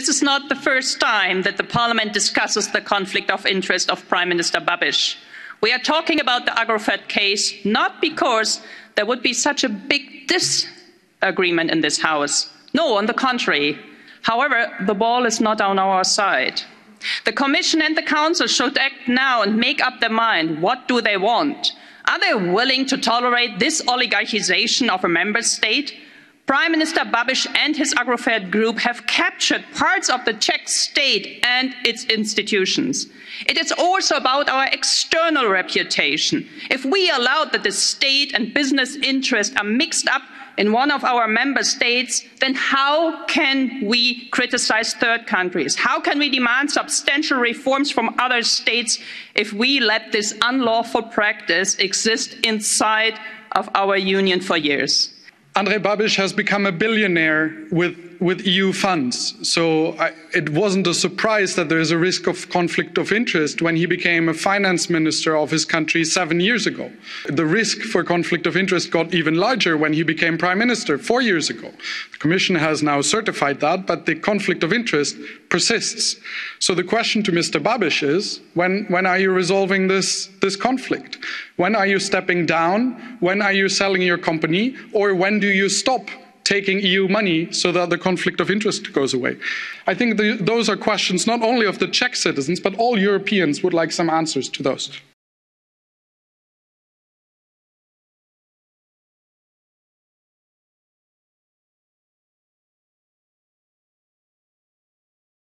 this is not the first time that the parliament discusses the conflict of interest of prime minister babiš we are talking about the agrofert case not because there would be such a big disagreement in this house no on the contrary. however the ball is not on our side. the commission and the council should act now and make up their mind what do they want? are they willing to tolerate this oligarchisation of a member state? Prime minister babiš and his agrofert group have captured parts of the czech state and its institutions. it is also about our external reputation. if we allow that the state and business interests are mixed up in one of our member states then how can we criticise third countries? how can we demand substantial reforms from other states if we let this unlawful practice exist inside of our union for years? Andrej babiš has become a billionaire with with eu funds so it wasn't a surprise that there is a risk of conflict of interest when he became a finance minister of his country seven years ago. the risk for conflict of interest got even larger when he became prime minister four years ago. the commission has now certified that but the conflict of interest persists. so the question to mr babiš is when when are you resolving this this conflict? when are you stepping down? when are you selling your company? or when do you stop taking eu money so that the conflict of interest goes away? i think those are questions not only of the czech citizens but all europeans would like some answers to those.